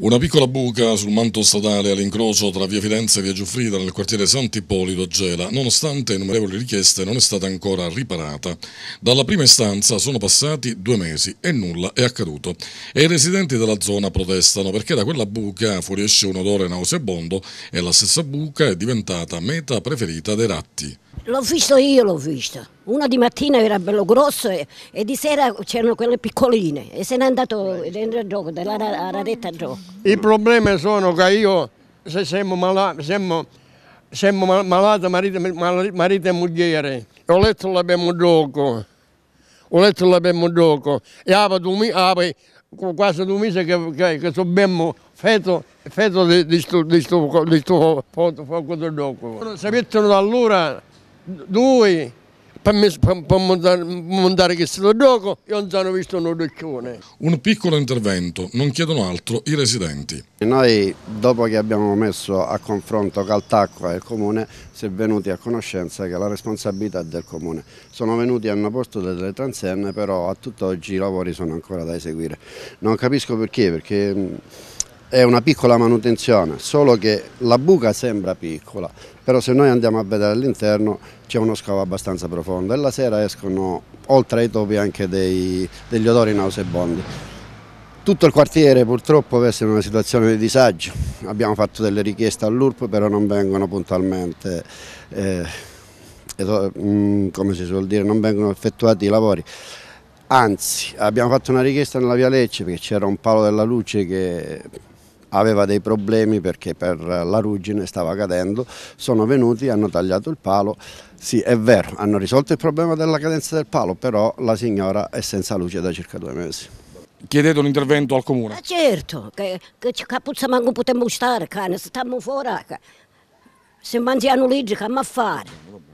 Una piccola buca sul manto stradale all'incrocio tra via Firenze e via Giuffrida nel quartiere Sant'Ippolito Gela, nonostante innumerevoli richieste, non è stata ancora riparata. Dalla prima istanza sono passati due mesi e nulla è accaduto. E i residenti della zona protestano perché da quella buca fuoriesce un odore nauseabondo e la stessa buca è diventata meta preferita dei ratti. L'ho visto io, l'ho visto. Una di mattina era bello grosso e, e di sera c'erano quelle piccoline e se n'è andato dentro il gioco, della raretta gioco. I problemi sono che io, se siamo malati, siamo, siamo malati marito, marito e moglie, ho letto l'abbiamo gioco, ho letto l'abbiamo gioco e avevo quasi due mesi che, che, che abbiamo feto, feto di questo fuoco del gioco. Si mettono da allora due per, me, per, per montare, montare questo gioco io non sono visto un orecchione. Un piccolo intervento, non chiedono altro i residenti. Noi dopo che abbiamo messo a confronto Caltacqua e il Comune si è venuti a conoscenza che la responsabilità è del Comune. Sono venuti, hanno posto delle transenne però a tutt'oggi i lavori sono ancora da eseguire. Non capisco perché, perché è una piccola manutenzione, solo che la buca sembra piccola, però se noi andiamo a vedere all'interno c'è uno scavo abbastanza profondo e la sera escono oltre ai topi anche dei, degli odori nauseabondi. Tutto il quartiere purtroppo versa in una situazione di disagio, abbiamo fatto delle richieste all'URP però non vengono puntualmente, eh, mm, come si suol dire, non vengono effettuati i lavori. Anzi, abbiamo fatto una richiesta nella via Lecce perché c'era un palo della luce che aveva dei problemi perché per la ruggine stava cadendo, sono venuti, hanno tagliato il palo, sì è vero, hanno risolto il problema della cadenza del palo, però la signora è senza luce da circa due mesi. Chiedete un intervento al comune? Ma certo, che, che capuzza manco potremmo stare, cane, stiamo fuori, se mangiano legge, che a fare?